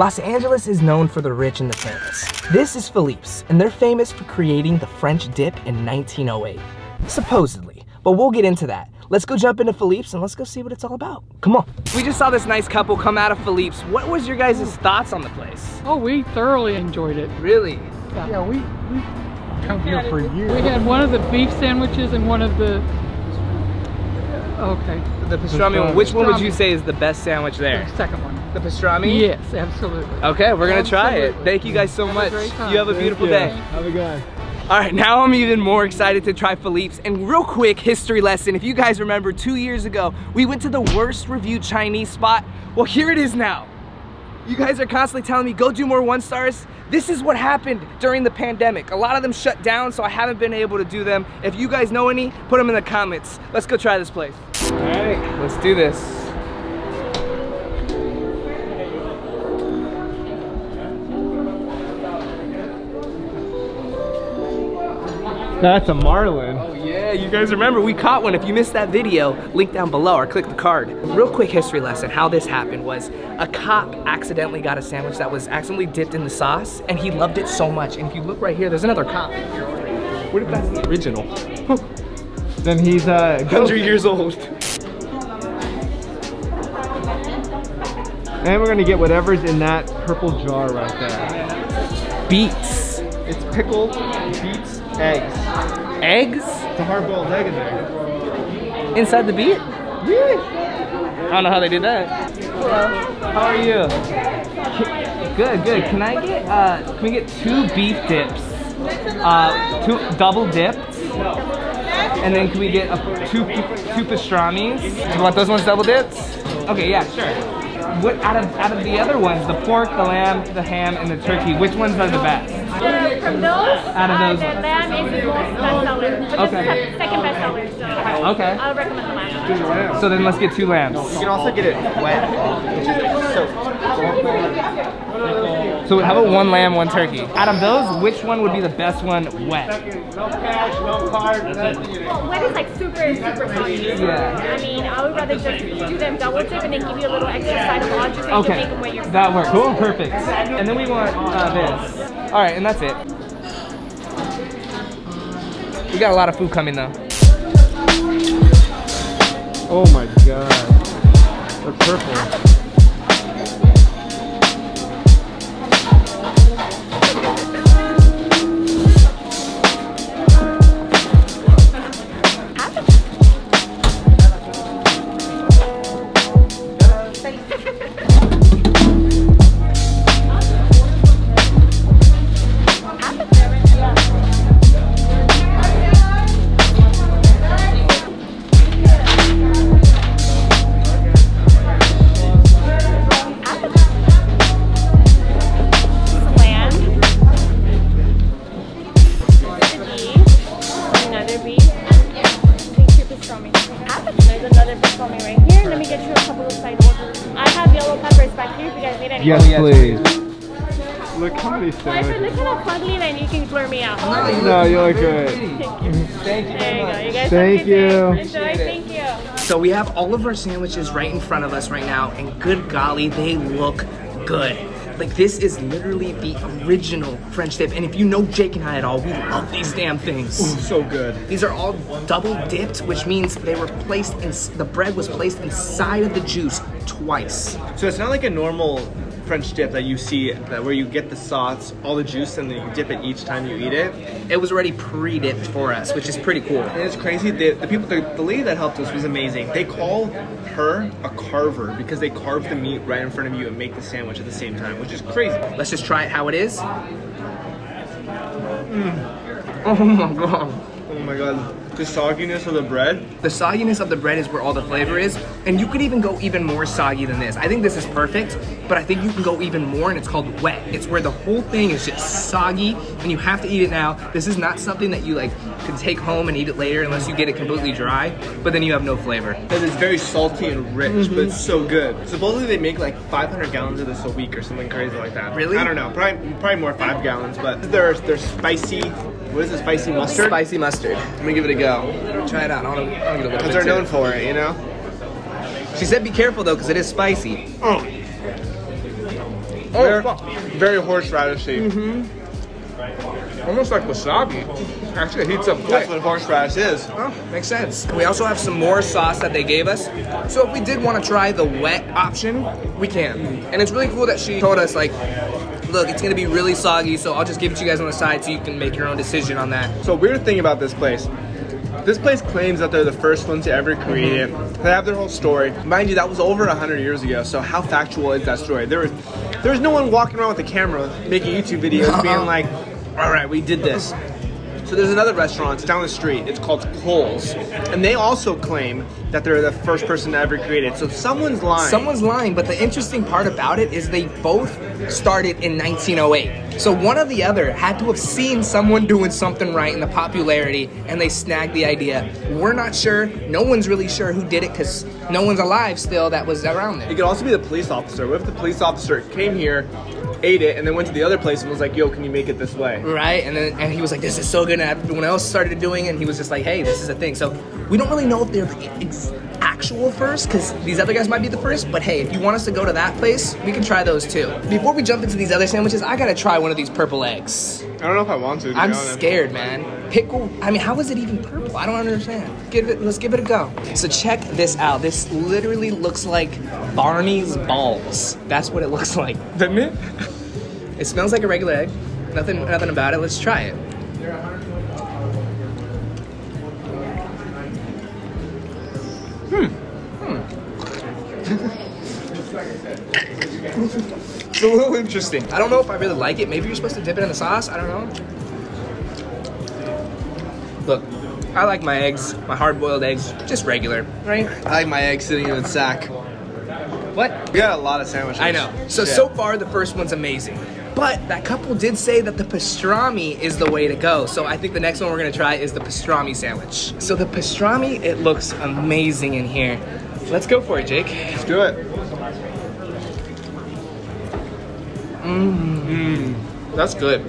Los Angeles is known for the rich and the famous. This is Philippe's, and they're famous for creating the French dip in 1908. Supposedly, but we'll get into that. Let's go jump into Philippe's and let's go see what it's all about. Come on. We just saw this nice couple come out of Philippe's. What was your guys' thoughts on the place? Oh, we thoroughly enjoyed it. Really? Yeah, we, we come here for years. We had one of the beef sandwiches and one of the, okay, The pastrami one. Which one would you say is the best sandwich there? the second one. The pastrami? Yes, absolutely. Okay, we're gonna try it. Thank you guys so Have much. You have a Thank beautiful you. day. Have a good one. All right, now I'm even more excited to try Philippe's. And real quick, history lesson. If you guys remember, two years ago, we went to the worst reviewed Chinese spot. Well, here it is now. You guys are constantly telling me, go do more one stars. This is what happened during the pandemic. A lot of them shut down, so I haven't been able to do them. If you guys know any, put them in the comments. Let's go try this place. All right, let's do this. That's a marlin. Oh yeah, you guys remember we caught one. If you missed that video, link down below or click the card. Real quick history lesson, how this happened was a cop accidentally got a sandwich that was accidentally dipped in the sauce and he loved it so much. And if you look right here, there's another cop. What if that's the original? Then he's uh, 100 years old. And we're gonna get whatever's in that purple jar right there. Beets. It's pickled beets, eggs. Eggs The hard-boiled egg in there. inside the beet? I don't know how they did that. Hello. How are you? Good, good. Can I get uh can we get two beef dips? Uh two double dipped. And then can we get a, two two pastramis? You want those ones double dipped? Okay, yeah, sure. What out of out of the other ones, the pork, the lamb, the ham, and the turkey, which ones are the best? Uh, from those, Out of uh, those the lamb is the most bestseller. But Okay. this is the second bestseller, so Okay. I would recommend the lamb. So then let's get two lambs. You can also get it wet, which is soaked. So how about one lamb, one turkey? Out of those, which one would be the best one wet? No cash, no card, well, wet is like super, super soggy. Yeah. I mean, I would rather just do them double dip and then give you a little extra side of laundry so you Okay, can make them wet yourself. that works. Cool, perfect. And then we want uh, this. All right, and that's it. We got a lot of food coming though. Oh my god. They're purple. Me out. No, you look good. Thank you There you go. You guys Thank have a good day. you. Enjoy. Thank you. So we have all of our sandwiches right in front of us right now, and good golly, they look good. Like this is literally the original French dip, and if you know Jake and I at all, we love these damn things. Ooh, So good. These are all double dipped, which means they were placed in the bread was placed inside of the juice twice. So it's not like a normal French dip that you see that where you get the sauce, all the juice, and then you dip it each time you eat it. It was already pre-dipped for us, which is pretty cool. And it's crazy. The, the people, the, the lady that helped us was amazing. They call her a carver because they carve the meat right in front of you and make the sandwich at the same time, which is crazy. Let's just try it how it is. Mm. Oh my god. Oh my god, the sogginess of the bread. The sogginess of the bread is where all the flavor is, and you could even go even more soggy than this. I think this is perfect, but I think you can go even more, and it's called wet. It's where the whole thing is just soggy, and you have to eat it now. This is not something that you like can take home and eat it later unless you get it completely dry, but then you have no flavor. And it's very salty and rich, but mm-hmm. it's so good. Supposedly they make like 500 gallons of this a week or something crazy like that. Really? I don't know. Probably, probably more five gallons, but they're they're spicy. What is it? Spicy mustard. Spicy mustard. Let me give it a go. Try it out. I want to, I want to get a Because they're too. known for it, you know. She said be careful though, because it is spicy. Oh. Oh, very, fuck. very horseradishy. Mm-hmm. Almost like wasabi. Actually, it heats up That's what horseradish is. Oh, makes sense. We also have some more sauce that they gave us. So if we did want to try the wet option, we can. And it's really cool that she told us like, look, it's gonna be really soggy, so I'll just give it to you guys on the side so you can make your own decision on that. So weird thing about this place. This place claims that they're the first ones to ever create it. They have their whole story. Mind you, that was over hundred years ago. So how factual is that story? There was, there was no one walking around with a camera making YouTube videos, being like, "All right, we did this." So there's another restaurant it's down the street. It's called Cole's, and they also claim that they're the first person to ever create it. So someone's lying. Someone's lying, but the interesting part about it is they both started in 1908. So one or the other had to have seen someone doing something right in the popularity and they snagged the idea. We're not sure. No one's really sure who did it because no one's alive still that was around there. It could also be the police officer. What if the police officer came here, ate it, and then went to the other place and was like, "Yo, can you make it this way?" right? And then and he was like, "This is so good," and everyone else started doing it. And he was just like, "Hey, this is a thing." So we don't really know if they're actual first, because these other guys might be the first. But hey, if you want us to go to that place, we can try those too. Before we jump into these other sandwiches, I gotta try one of these purple eggs. I don't know if I want to. to I'm scared, man. Pickle. I mean, how is it even purple? I don't understand. Give it. Let's give it a go. So check this out. This literally looks like Barney's balls. That's what it looks like. Didn't it? It smells like a regular egg. Nothing, nothing about it. Let's try it. It's a little interesting. I don't know if I really like it. Maybe you're supposed to dip it in the sauce. I don't know. Look, I like my eggs, my hard-boiled eggs, just regular, right? I like my eggs sitting in its sack. What? We got a lot of sandwiches. I know. So Yeah. so far the first one's amazing. But that couple did say that the pastrami is the way to go. So I think the next one we're gonna try is the pastrami sandwich. So the pastrami, it looks amazing in here. Let's go for it, Jake. Let's do it. Mmm, That's good.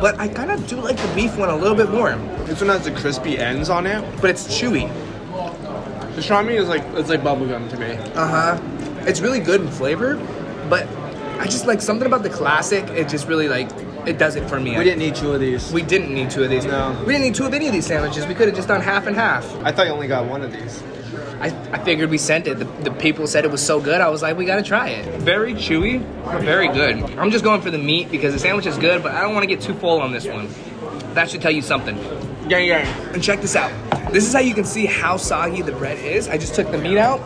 But I kind of do like the beef one a little bit more. This one has the crispy ends on it. But it's chewy. Pastrami is like it's like bubblegum to me. Uh huh. It's really good in flavor, but I just like something about the classic. It just really like it does it for me. We didn't need two of these. We didn't need two of these. No. We didn't need two of any of these sandwiches. We could have just done half and half. I thought you only got one of these. I, I figured we sent it. The, the people said it was so good. I was like, we gotta try it. Very chewy, very good. I'm just going for the meat because the sandwich is good, but I don't want to get too full on this one. That should tell you something. Gang gang. And check this out. This is how you can see how soggy the bread is. I just took the meat out.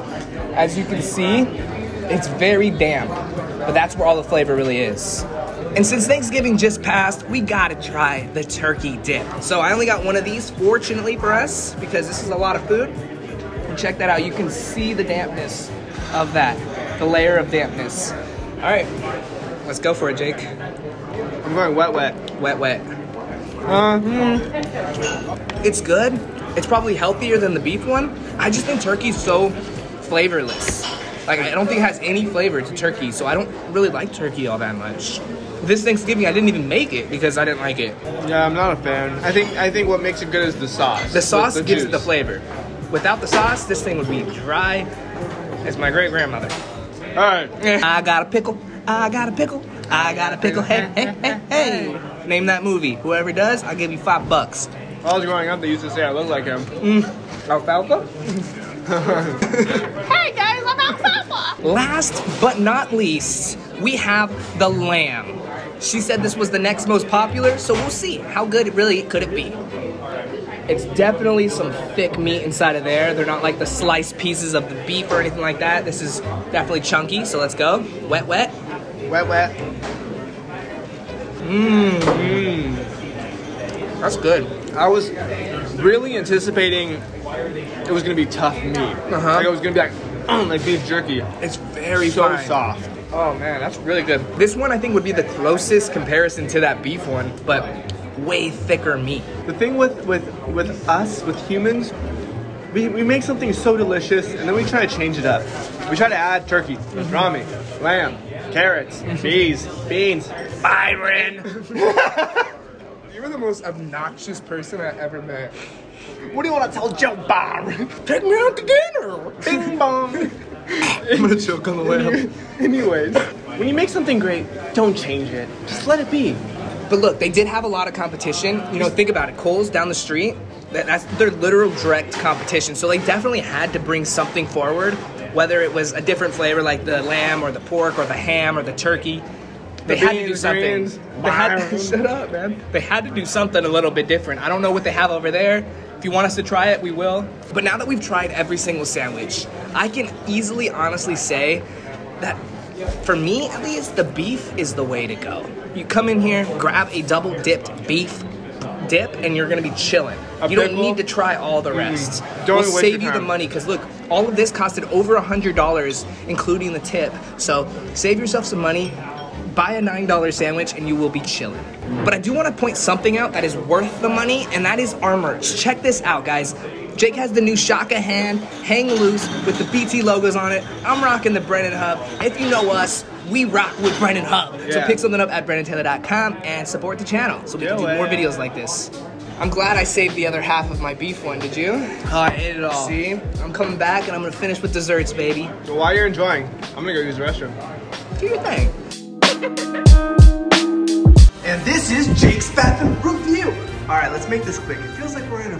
As you can see, it's very damp. But that's where all the flavor really is. And since Thanksgiving just passed, we gotta try the turkey dip. So I only got one of these, fortunately for us, because this is a lot of food. And check that out. You can see the dampness of that, the layer of dampness. All right, let's go for it, Jake. I'm going wet wet. Wet, wet. Uh, It's good. It's probably healthier than the beef one. I just think turkey's so flavorless. Like I don't think it has any flavor to turkey, so I don't really like turkey all that much. This Thanksgiving I didn't even make it because I didn't like it. yeah, I'm not a fan. I think I think what makes it good is the sauce. The sauce the gives it the flavor. Without the sauce, this thing would be dry as my great grandmother. All right. I got a pickle. I got a pickle. I got a pickle. Hey, hey, hey, hey. Name that movie. Whoever does, I'll give you five bucks. While I was growing up, they used to say I look like him. Mm. Alfalfa? Hey guys, I'm Alfalfa. Last but not least, we have the lamb. She said this was the next most popular, so we'll see. How good really could it be? It's definitely some thick meat inside of there. They're not like the sliced pieces of the beef or anything like that. This is definitely chunky, so let's go. Wet, wet. Wet wet. Mmm. That's good. I was really anticipating it was gonna be tough meat. Uh-huh. Like it was gonna be like, mm, like beef jerky. It's very so fine. soft. Oh man, that's really good. This one I think would be the closest comparison to that beef one, but way thicker meat. The thing with with with us with humans, we, we make something so delicious and then we try to change it up. We try to add turkey, mm-hmm. pastrami, lamb, carrots, mm-hmm. peas, beans. Byron. You're the most obnoxious person I ever met. What do you want to tell Joe Byron? Take me out to dinner. Bing bong. I'm gonna choke on the way up. Anyways, when you make something great, don't change it. Just let it be. But look, they did have a lot of competition. You know, think about it. Cole's down the street, that, that's their literal direct competition. So they definitely had to bring something forward, whether it was a different flavor like the lamb or the pork or the ham or the turkey. They The had to do something. greens, They had to, shut up, man. They had to do something a little bit different. I don't know what they have over there. If you want us to try it, we will. But now that we've tried every single sandwich, I can easily, honestly say that for me at least, the beef is the way to go. You come in here, grab a double dipped beef dip, and you're gonna be chilling. A you don't pickle? need to try all the mm-hmm. rest. Don't we'll save you the money because look, all of this costed over a hundred dollars, including the tip. So save yourself some money. Buy a $9 sandwich and you will be chilling. But I do want to point something out that is worth the money, and that is our merch. Check this out, guys. Jake has the new Shaka hand, hang loose, with the BT logos on it. I'm rocking the Brennen Hub. If you know us, we rock with Brennen Hub. So pick something up at BrennenTaylor.com and support the channel so we can do Yeah, more videos like this. I'm glad I saved the other half of my beef one, did you? Oh, I ate it all. See? I'm coming back and I'm gonna finish with desserts, baby. So while you're enjoying, I'm gonna go use the restroom. Do your thing. And this is Jake's bathroom review. All right, let's make this quick. It feels like we're in a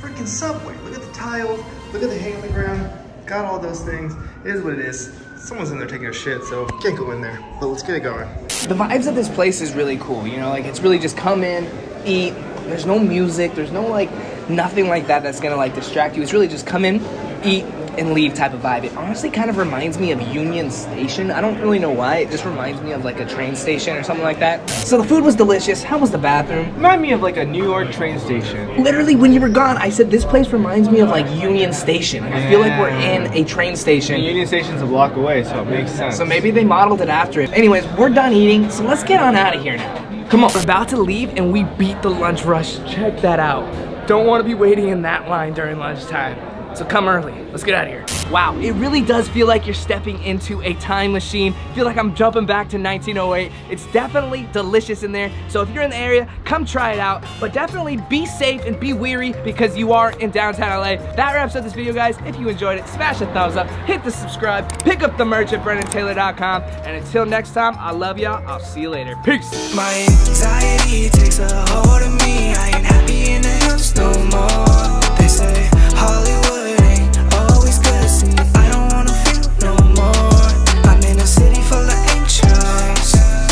freaking subway. Look at the tiles, look at the hay on the ground. Got all those things. It is what it is. Someone's in there taking a shit, so can't go in there. But let's get it going. The vibes of this place is really cool. You know, like it's really just come in, eat. There's no music. There's no like nothing like that that's gonna like distract you. It's really just come in, eat, and leave type of vibe. It honestly kind of reminds me of Union Station. I don't really know why. It just reminds me of like a train station or something like that. So the food was delicious. How was the bathroom? Remind me of like a New York train station. Literally, when you were gone, I said this place reminds me of like Union Station. I feel like we're in a train station. The Union Station's a block away, so it makes sense. So maybe they modeled it after it. Anyways, we're done eating, so let's get on out of here now. Come on, we're about to leave and we beat the lunch rush. Check that out. Don't want to be waiting in that line during lunchtime. So come early, let's get out of here. Wow, it really does feel like you're stepping into a time machine. Feel like I'm jumping back to 1908. It's definitely delicious in there. So if you're in the area, come try it out. But definitely be safe and be weary because you are in downtown LA. That wraps up this video, guys. If you enjoyed it, smash a thumbs up, hit the subscribe, pick up the merch at BrennenTaylor.com. And until next time, I love y'all. I'll see you later. Peace. My anxiety takes a hold of me. I ain't happy in the house no more.